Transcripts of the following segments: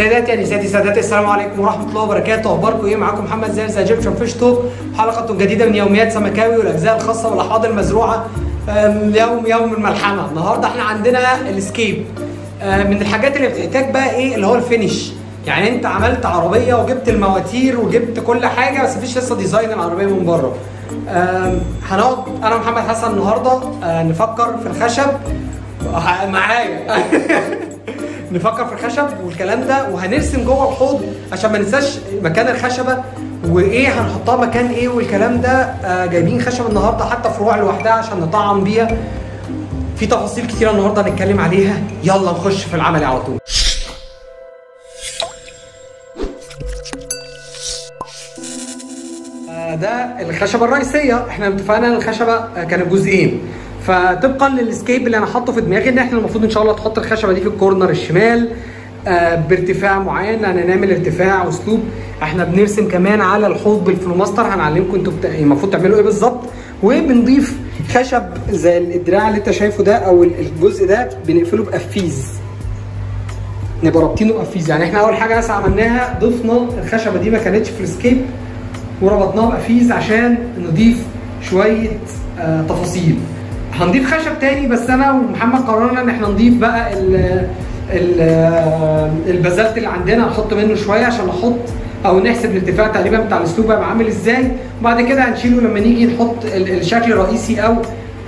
سيداتي انساتي سادتي السلام عليكم ورحمة الله وبركاته. أخباركم إيه؟ معاكم محمد زين The Egyptian Fish Talk حلقة جديدة من يوميات سمكاوي والأجزاء الخاصة بالاحواض المزروعه أم، يوم الملحمة. النهارده إحنا عندنا ال scape. أم، من الحاجات اللي بتحتاج بقى إيه؟ اللي هو ال finish. يعني أنت عملت عربية وجبت المواتير وجبت كل حاجة بس مفيش لسه design العربية من بره. هنقعد أنا ومحمد حسن النهارده أه، نفكر في الخشب. معايا. نفكر في الخشب والكلام ده وهنرسم جوه الحوض عشان ما ننساش مكان الخشبة وإيه هنحطها مكان إيه والكلام ده. آه جايبين خشب النهارده حتى فروع لوحدها عشان نطعم بيها. في تفاصيل كتيرة النهارده هنتكلم عليها. يلا نخش في العمل على طول. آه، ده الخشبة الرئيسية. إحنا اتفقنا إن الخشبة آه، كانت جزئين. فطبقا لل scape اللي أنا حاطه في دماغي إن إحنا المفروض إن شاء الله تحط الخشبة دي في ال corner الشمال آه، بارتفاع معين هنعمل ارتفاع و slope إحنا بنرسم كمان على الحوض بالفلوماستر هنعلمكم أنتوا بتا... المفروض تعملوا إيه بالظبط. وبنضيف خشب زي الدراع اللي أنت شايفه ده أو الجزء ده بنقفله بقفيز. نبقى رابطينه بقفيز. يعني إحنا أول حاجة مثلا عملناها ضفنا الخشبة دي ما كانتش في ال scape وربطناه بقفيز عشان نضيف شوية آه تفاصيل. هنضيف خشب تاني بس أنا ومحمد قررنا إن إحنا نضيف بقى ال ال البازلت اللي عندنا نحط منه شوية عشان نحط أو نحسب الارتفاع تقريبا بتاع الأسلوب هيبقى عامل إزاي. وبعد كده هنشيله لما نيجي نحط ال- الشكل الرئيسي أو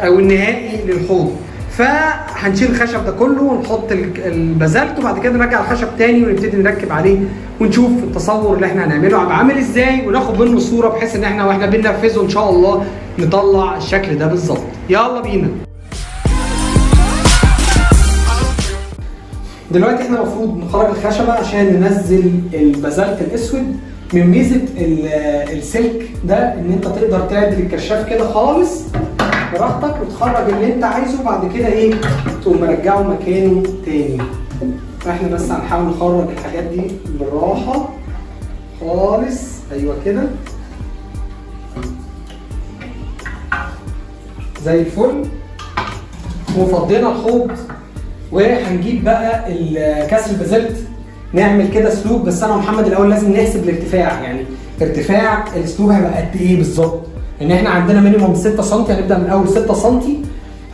أو النهائي للحوض. فهنشيل الخشب ده كله ونحط ال- البازلت وبعد كده نرجع الخشب تاني ونبتدي نركب عليه ونشوف التصور اللي إحنا هنعمله هيبقى عامل إزاي وناخد منه صورة بحيث إن إحنا وإحنا بننفذه إن شاء الله نطلع الشكل ده بالظبط. يلا بينا. دلوقتي إحنا المفروض نخرج الخشبة عشان ننزل البازلت الأسود من ميزة ال- السلك ده إن أنت تقدر تعدل الكشاف كده خالص براحتك وتخرج اللي أنت عايزه وبعد كده إيه تقوم مرجعه مكانه تاني. فإحنا بس هنحاول نخرج الحاجات دي بالراحة خالص. أيوه كده. زي الفل. وفضينا الحوض وهنجيب بقى كأس البازلت نعمل كده سلوب بس أنا ومحمد الأول لازم نحسب الارتفاع. يعني ارتفاع الأسلوب هيبقى قد إيه بالظبط؟ إن إحنا عندنا مينيموم 6 سم هنبدأ من اول 6 سم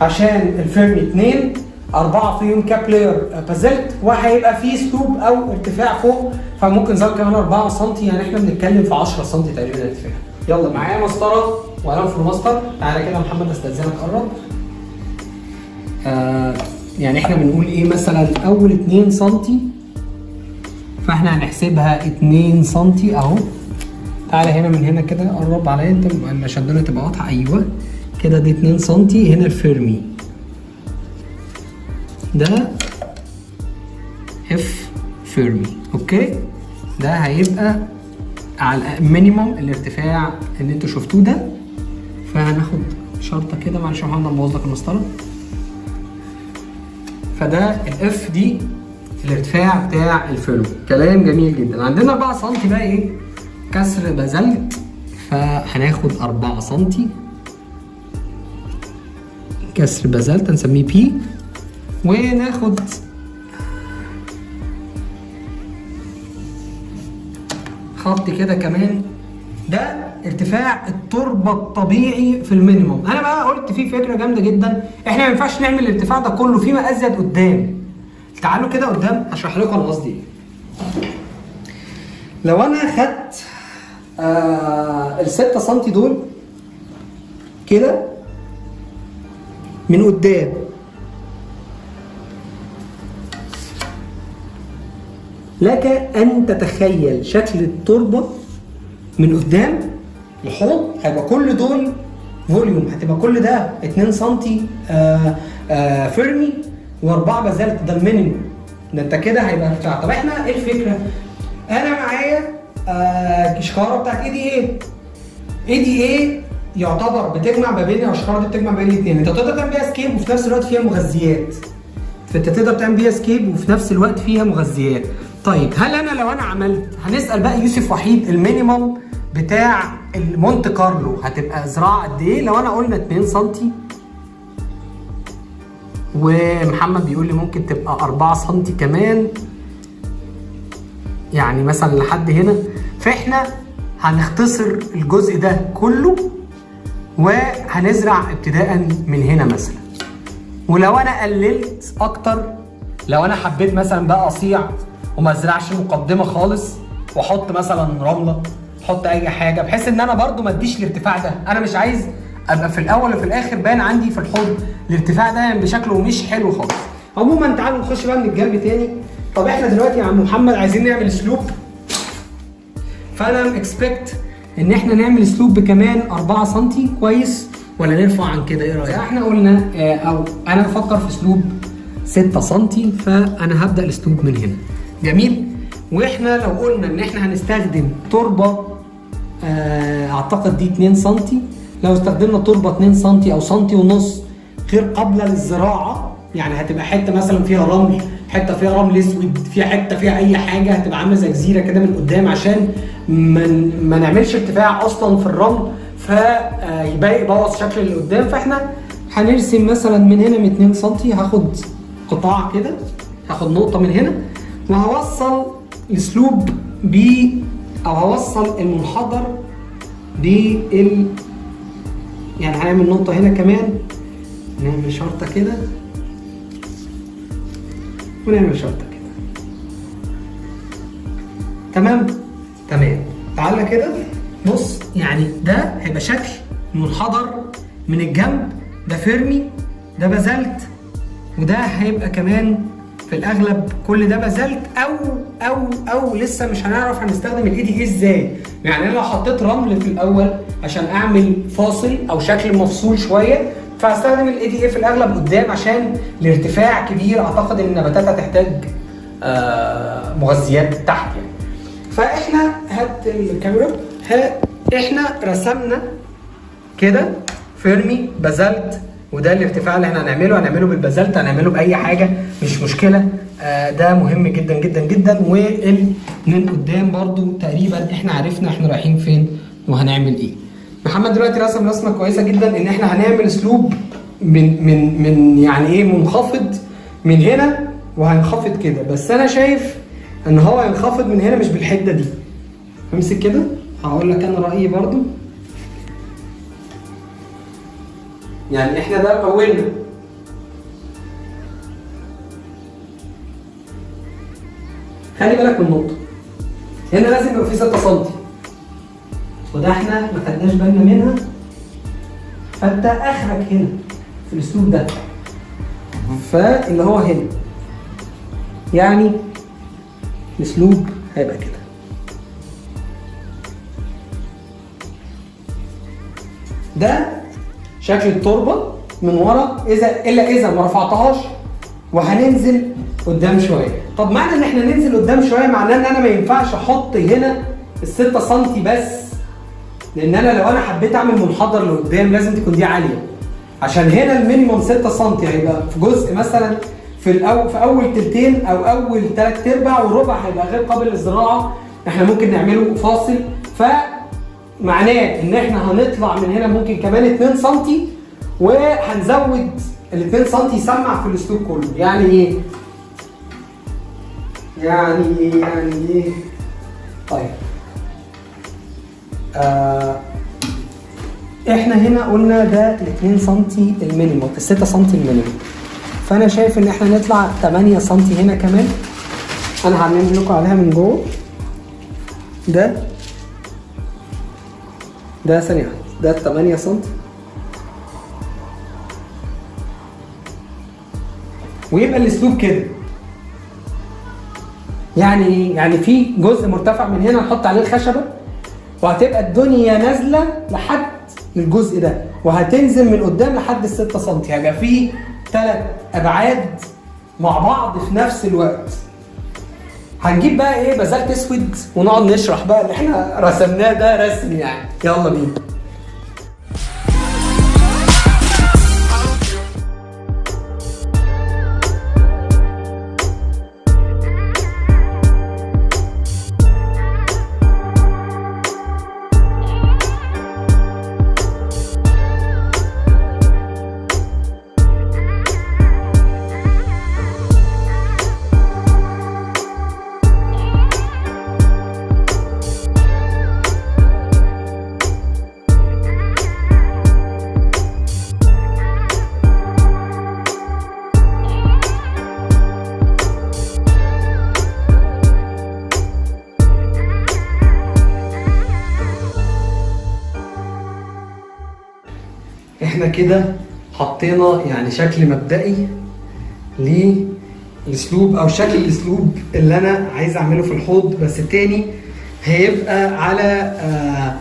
عشان ال vermi 2 4 فيهم ك layer بازلت وهيبقى فيه slope أو ارتفاع فوق. فممكن زود كمان 4 سم يعني إحنا بنتكلم في 10 سم تقريبا ارتفاع يلا معايا مسطره وقلم في المسطر تعالى كده يا محمد أستأذنك قرب آه يعني إحنا بنقول إيه مثلا؟ أول 2 سم فإحنا هنحسبها 2 سم أهو. تعالى هنا من هنا كده قرب عليا. أنت عشان الدنيا تبقى واضحة. أيوه. كده دي 2 سم هنا ال vermi. ده F vermi. okay؟ ده هيبقى على minimum الارتفاع اللي أنتوا شفتوه ده. فهناخد شرطة كده معلش يا محمد نبوظ لك المسطرة. فده ال F دي الارتفاع بتاع ال vermi كلام جميل جدا. عندنا 4 سم بقى إيه؟ كسر بازلت. فهناخد 4 سم كسر بازلت هنسميه B وناخد خط كده كمان. ده ارتفاع التربة الطبيعي في ال minimum. أنا بقى قلت في فكرة جامدة جدا. إحنا ما ينفعش نعمل الارتفاع ده كله فيما أزيد قدام. تعالوا كده قدام أشرح لكم أنا قصدي إيه. لو أنا خدت آه ال 6 سم دول كده من قدام. لك أن تتخيل شكل التربة من قدام الحوض هيبقى كل دول volume هتبقى كل ده 2 سم آه آه vermi وأربعة بازلت ده ال minimum ده انت كده هيبقى ارتفاع طب إحنا إيه الفكرة؟ أنا معايا آه شكاره بتاعت اي دي إيه اي دي إيه يعتبر بتجمع ما بين الاشكار دي بتجمع ما بين الاثنين انت تقدر تعمل بيها scape وفي نفس الوقت فيها مغذيات. فانت تقدر تعمل بيها scape وفي نفس الوقت فيها مغذيات. طيب هل أنا لو أنا عملت هنسأل بقى يوسف وحيد ال minimum بتاع ال Monte Carlo. هتبقى ذراع قد إيه؟ لو أنا قلنا 2 سم ومحمد بيقول لي ممكن تبقى 4 سم كمان. يعني مثلا لحد هنا. فإحنا هنختصر الجزء ده كله وهنزرع ابتداء من هنا مثلا. ولو أنا قللت أكتر لو أنا حبيت مثلا بقى أصيع وما أزرعش مقدمة خالص وأحط مثلا رملة أحط اي حاجة بحيث ان أنا برضو ما اديش الارتفاع ده. أنا مش عايز ابقى في الأول وفي الآخر باين عندي في الحوض الارتفاع ده يعني بشكله مش حلو خالص. عموما تعالوا نخش بقى من الجنب تاني. طب إحنا دلوقتي يا عم محمد عايزين نعمل slope. فانا expect ان إحنا نعمل slope كمان 4 سم كويس ولا نرفع عن كده؟ إيه رأيك؟ إحنا قلنا آه أو أنا بفكر في slope 6 سم فأنا هبدأ ال slope من هنا. جميل؟ وإحنا لو قلنا إن إحنا هنستخدم تربة أعتقد دي 2 سم لو استخدمنا تربه 2 سم أو سم ونص غير قابلة للزراعة يعني هتبقى حتة مثلا فيها رمل حتة فيها رمل أسود فيها حتة فيها أي حاجة هتبقى عاملة زي جزيرة كده من قدام عشان ما ما نعملش ارتفاع أصلا في الرمل فيبقى يبوظ شكل اللي قدام. فإحنا هنرسم مثلا من هنا من 2 سم هاخد قطاع كده هاخد نقطة من هنا وهوصل الاسلوب ب أو هوصل المنحدر بال يعني هنعمل نقطة هنا كمان نعمل شرطة كده ونعمل شرطة كده. تمام؟ تمام. تعالى كده. بص يعني ده هيبقى شكل منحدر من الجنب ده فيرمي ده بازلت وده هيبقى كمان في الأغلب كل ده بازلت أو أو أو لسه مش هنعرف هنستخدم ال ADA إزاي. يعني أنا لو حطيت رمل في الأول عشان أعمل فاصل أو شكل مفصول شوية فهستخدم ال ADA في الأغلب قدام عشان الارتفاع كبير أعتقد إن النباتات هتحتاج آه مغذيات تحت يعني. فإحنا هات الكاميرا. ها إحنا رسمنا كده فيرمي بازلت وده الارتفاع اللي إحنا هنعمله هنعمله بالبازلت هنعمله بأي حاجة مش مشكلة. آه ده مهم جدا جدا جدا. ومن قدام برضو تقريبا إحنا عرفنا إحنا رايحين فين وهنعمل إيه. محمد دلوقتي رسم رسمة كويسة جدا إن إحنا هنعمل اسلوب من من من يعني إيه منخفض من هنا وهنخفض كده. بس أنا شايف إن هو ينخفض من هنا مش بالحده دي. أمسك كده؟ هقول لك أنا رأيي برضو. يعني إحنا ده اولنا خلي بالك من النقطه هنا لازم يبقى في 6 سم وده إحنا ما خدناش بالنا منها. فأنت آخرك هنا في الأسلوب ده. فاللي هو هنا. يعني الأسلوب هيبقى كده. ده شكل التربة من ورا. إذا إلا إذا ما رفعتهاش وهننزل قدام شوية. طب معنى إن إحنا ننزل قدام شوية معناه إن أنا ما ينفعش أحط هنا ال 6 سم بس. لأن أنا لو أنا حبيت أعمل منحدر لقدام لازم تكون دي عالية. عشان هنا المينيموم 6 سم هيبقى في جزء مثلا في الأول في أول تلتين أو أول ثلاث أرباع والربع هيبقى غير قابل للزراعة. إحنا ممكن نعمله فاصل. فمعناه إن إحنا هنطلع من هنا ممكن كمان 2 سم وهنزود ال 2 سم يسمع في الأسلوب كله. يعني إيه؟ يعني إيه؟ يعني إيه؟ طيب. آه إحنا هنا قلنا ده ال 2 سم ال minimum ال 6 سم ال minimum. فأنا شايف إن إحنا نطلع 8 سم هنا كمان. أنا هعمل لكم عليها من جوه. ده. ده ثانية. ده 8 سم ويبقى ال slope كده. يعني؟ يعني في جزء مرتفع من هنا نحط عليه الخشبة وهتبقى الدنيا نازلة لحد الجزء ده وهتنزل من قدام لحد ال 6 سم هيبقى في ثلاث أبعاد مع بعض في نفس الوقت. هنجيب بقى إيه بازلت أسود ونقعد نشرح بقى اللي إحنا رسمناه ده رسم يعني. يلا بينا. إحنا كده حطينا يعني شكل مبدئي للاسلوب أو شكل الاسلوب اللي أنا عايز اعمله في الحوض بس التاني هيبقى على آه،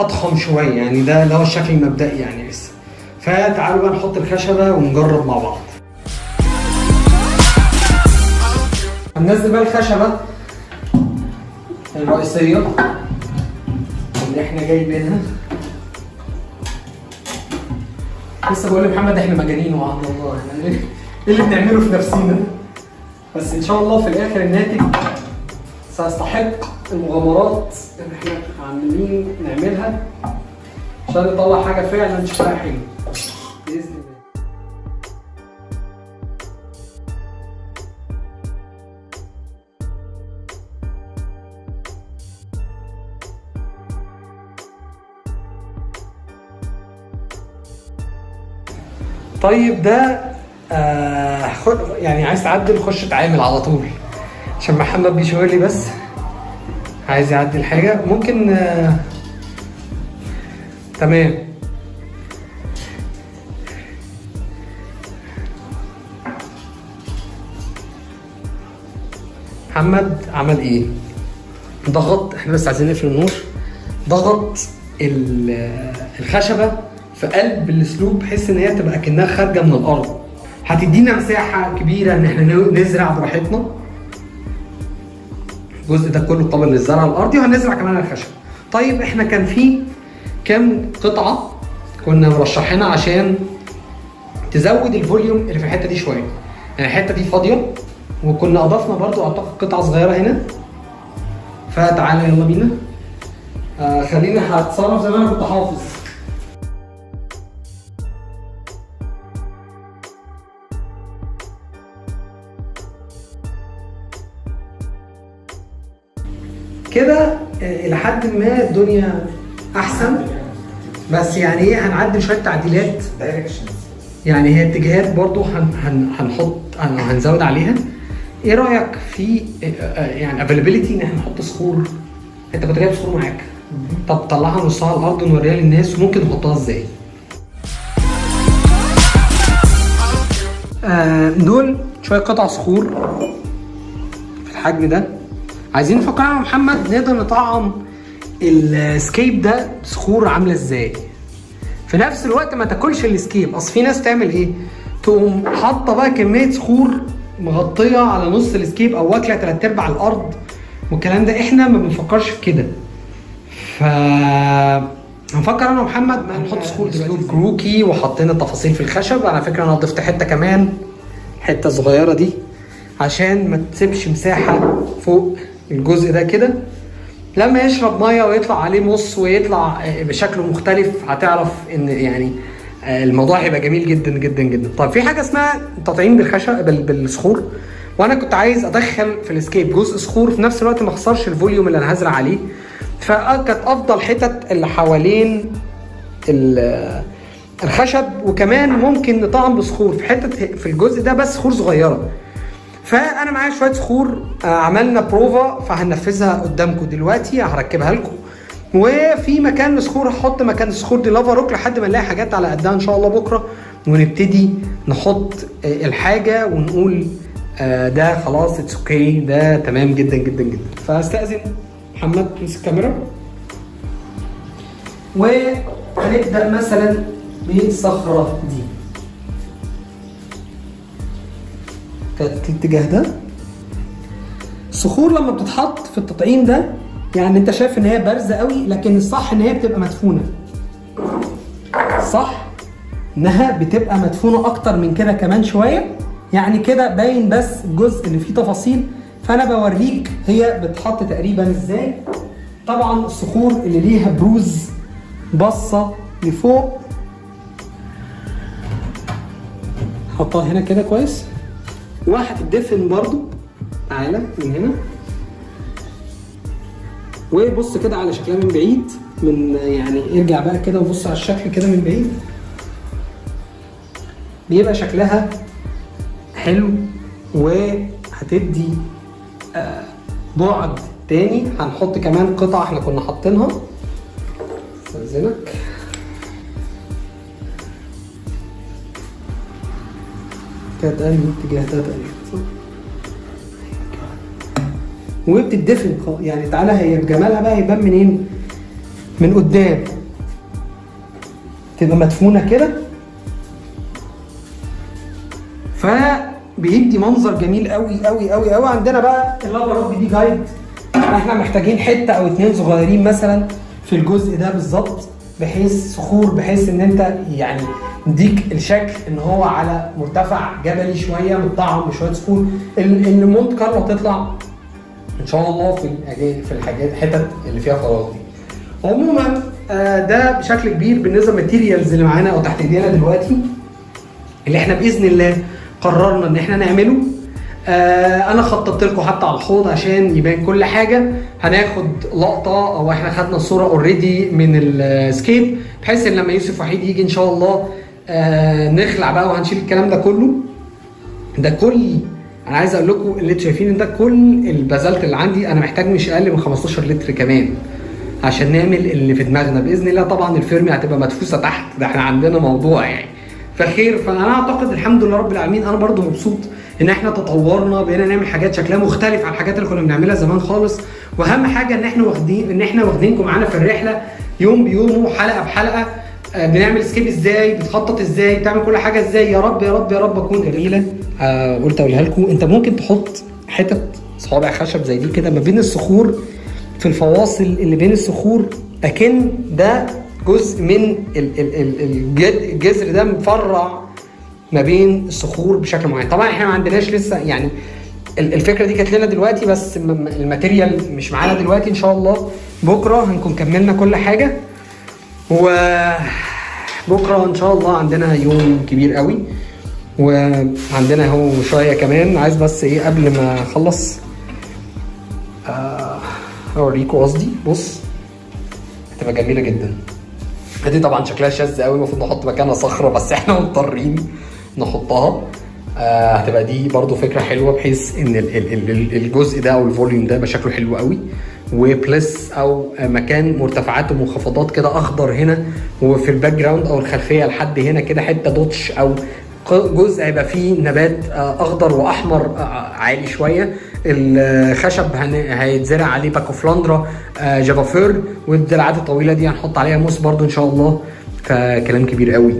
اضخم شوية يعني ده اللي هو الشكل المبدئي يعني لسه. فتعالوا بقى نحط الخشبة ونجرب مع بعض. هننزل بقى الخشبة. الرئيسية اللي إحنا جايبينها. لسه بقول لمحمد إحنا مجانين وعند الله. إحنا إيه اللي بنعمله في نفسينا؟ بس إن شاء الله في الآخر الناتج سيستحق المغامرات اللي إحنا عاملين نعملها. عشان نطلع حاجة فعلا شكلها حلو طيب ده آه يعني عايز تعدل خش اتعامل على طول. عشان محمد بيشاور لي بس عايز يعدل حاجة. ممكن آه تمام. محمد عمل إيه؟ ضغط إحنا بس عايزين نقفل النور. ضغط ال- الخشبة في قلب الاسلوب بحيث إن هي تبقى كأنها خارجة من الأرض. هتدينا مساحة كبيرة إن إحنا نزرع براحتنا. الجزء ده كله قابل للزرع الأرضي وهنزرع كمان الخشب. طيب إحنا كان في كام قطعة كنا مرشحينها عشان تزود الفوليوم اللي في الحتة دي شوية. يعني الحتة دي فاضية وكنا أضفنا برضو أعتقد قطعة صغيرة هنا. فتعالى يلا بينا. آه خليني هتصرف زي ما أنا كنت حافظ. كده آه، إلى حد ما الدنيا أحسن. بس يعني إيه هنعدل شوية تعديلات. يعني هي اتجاهات برضو هن هن هنحط هن- هنزود عليها. إيه رأيك في آه، آه، يعني availability إن إحنا نحط صخور؟ أنت كنت جايب صخور معاك. طب طلعها نصها على الأرض ونوريها للناس وممكن نحطها إزاي؟ آه دول شوية قطع صخور في الحجم ده. عايزين نفكر يا محمد؟ نقدر نطعم ال scape ده صخور عاملة إزاي؟ في نفس الوقت ما تاكلش ال scape. أصل في ناس تعمل إيه؟ تقوم حاطة بقى كمية صخور مغطية على نص ال scape أو واكلة تلات أرباع الأرض والكلام ده. إحنا ما بنفكرش في كده. ف هنفكر أنا ومحمد هنحط صخور دلوقتي. كروكي وحطينا التفاصيل في الخشب. على فكرة أنا ضفت حتة كمان حتة صغيرة دي عشان ما تسيبش مساحة فوق. الجزء ده كده لما يشرب مية ويطلع عليه مص ويطلع آه، بشكل مختلف هتعرف إن يعني آه، الموضوع هيبقى جميل جدا جدا جدا. طيب في حاجة اسمها تطعيم بالخشب بال- بالصخور. وأنا كنت عايز أدخل في ال scape جزء صخور في نفس الوقت ما أخسرش ال volume اللي أنا هزرع عليه. فكانت أفضل حتت اللي حوالين ال- الخشب. وكمان ممكن نطعم بصخور. في حتة في الجزء ده بس صخور صغيرة. فأنا معايا شوية صخور آه، عملنا بروفا فهننفذها قدامكم دلوقتي هركبها لكم. وفي مكان الصخور هحط مكان الصخور دي lava rock لحد ما نلاقي حاجات على قدها إن شاء الله بكرة. ونبتدي نحط آه، الحاجة ونقول آه، ده خلاص it's okay ده تمام جدا جدا جدا. فاستاذن محمد تمسك الكاميرا. وهنبدأ مثلا بالصخرة دي. كانت الاتجاه ده. الصخور لما بتتحط في التطعيم ده يعني انت شايف ان هي بارزة قوي لكن الصح ان هي بتبقى مدفونة. صح انها بتبقى مدفونة أكتر من كده كمان شوية؟ يعني كده باين بس الجزء اللي فيه تفاصيل. فانا بوريك هي بتتحط تقريبا إزاي. طبعا الصخور اللي ليها بروز باصة لفوق. حطها هنا كده كويس. وهتدفن برضو تعالى من هنا. وبص كده على شكلها من بعيد. من يعني ارجع بقى كده وبص على الشكل كده من بعيد. بيبقى شكلها حلو وهتدي آه، بعد تاني. هنحط كمان قطع إحنا كنا حاطينها. أستاذنك. كانت أنهي اتجاه ده تقريبا صح؟ وبتدفن خ- يعني تعالى هي بجمالها بقى يبان منين؟ من قدام. تبقى مدفونة كده. فبيدي منظر جميل قوي قوي قوي قوي عندنا بقى اللابرات دي جايد إحنا محتاجين حتة أو اتنين صغيرين مثلا في الجزء ده بالظبط. بحيث صخور بحيث إن أنت يعني يديك الشكل إن هو على مرتفع جبلي شوية متطعم بشوية صخور. ال- إن مونت كارلو هتطلع إن شاء الله في في الحاجات الحتت اللي فيها فراغ دي. عموما آه، ده بشكل كبير بالنسبة لل materials اللي معانا أو تحت إيدينا دلوقتي اللي إحنا بإذن الله قررنا إن إحنا نعمله. آه أنا خططت لكم حتى على الحوض عشان يبان كل حاجة. هناخد لقطة أو إحنا خدنا الصورة already من ال scape بحيث إن لما يوسف وحيد يجي إن شاء الله آه نخلع بقى وهنشيل الكلام ده كله. ده كل أنا عايز أقول لكم اللي أنتوا شايفين ده كل البازلت اللي عندي. أنا محتاج مش أقل من 15 لتر كمان عشان نعمل اللي في دماغنا. بإذن الله طبعا الفيرمي هتبقى مدفوسة تحت. ده إحنا عندنا موضوع يعني. فخير. فأنا أعتقد الحمد لله رب العالمين. أنا برضو مبسوط إن إحنا تطورنا بقينا نعمل حاجات شكلها مختلف عن الحاجات اللي كنا بنعملها زمان خالص. وأهم حاجة إن إحنا واخدين إن إحنا واخدينكم معانا في الرحلة يوم بيوم وحلقة بحلقة. آه، بنعمل سكيب إزاي بتخطط إزاي بتعمل كل حاجة إزاي. يا رب يا رب يا رب أكون جميلة. آه قلت أقولها لكم. أنت ممكن تحط حتت صوابع خشب زي دي كده ما بين الصخور في الفواصل اللي بين الصخور أكن ده جزء من ال- ال- ال- الج- الجذر ده مفرع ما بين الصخور بشكل معين. طبعا إحنا ما عندناش لسه يعني ال- الفكرة دي كانت لنا دلوقتي بس الماتيريال مش معانا دلوقتي إن شاء الله. بكرة هنكون كملنا كل حاجة. وبكره إن شاء الله عندنا يوم كبير قوي. وعندنا أهو شوية كمان. عايز بس إيه قبل ما أخلص آه، أوريكم قصدي. بص هتبقى جميلة جدا. دي طبعا شكلها شاذ قوي المفروض نحط مكانها صخرة بس إحنا مضطرين. نحطها. آه هتبقى دي برضو فكرة حلوة بحيث إن ال- ال- ال- ال- الجزء ده أو ال volume ده يبقى شكله حلو قوي. و place أو مكان مرتفعات ومنخفضات كده أخضر هنا وفي ال background أو الخلفية لحد هنا كده حتة Dutch أو جزء هيبقى فيه نبات آه، أخضر وأحمر آه، عالي شوية. الخشب هيتزرع عليه Bucephalandra آه، java fern والدلعات الطويلة دي هنحط عليها moss برضو إن شاء الله. فكلام كبير قوي.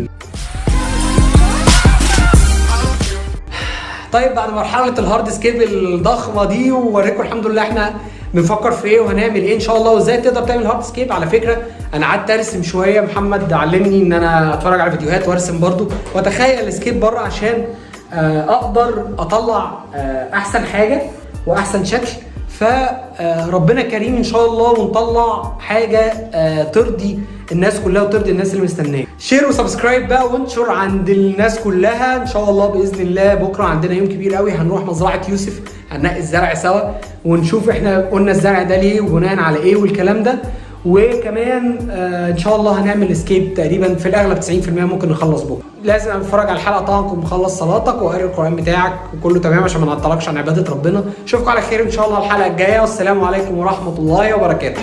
طيب بعد مرحلة ال hardscape الضخمة دي ووريكم الحمد لله إحنا بنفكر في إيه وهنعمل إيه إن شاء الله. وإزاي تقدر تعمل hardscape على فكرة أنا قعدت أرسم شوية محمد علمني إن أنا أتفرج على فيديوهات وأرسم برضو. وأتخيل ال scape بره عشان آه، أقدر أطلع آه، أحسن حاجة وأحسن شكل. فربنا كريم إن شاء الله ونطلع حاجة آه، ترضي الناس كلها وترضي الناس اللي مستنية. share و subscribe بقى وانشر عند الناس كلها. إن شاء الله بإذن الله بكرة عندنا يوم كبير قوي هنروح مزرعة يوسف هننقي الزرع سوا ونشوف إحنا قلنا الزرع ده ليه وبناء على إيه والكلام ده. وكمان آه إن شاء الله هنعمل scape تقريبا في الأغلب 90% ممكن نخلص بكرة. لازم أتفرج على الحلقة طبعا تكون مخلص صلاتك وقاري القرآن بتاعك وكله تمام عشان ما نعطلكش عن عبادة ربنا. أشوفكم على خير إن شاء الله الحلقة الجاية. والسلام عليكم ورحمة الله وبركاته.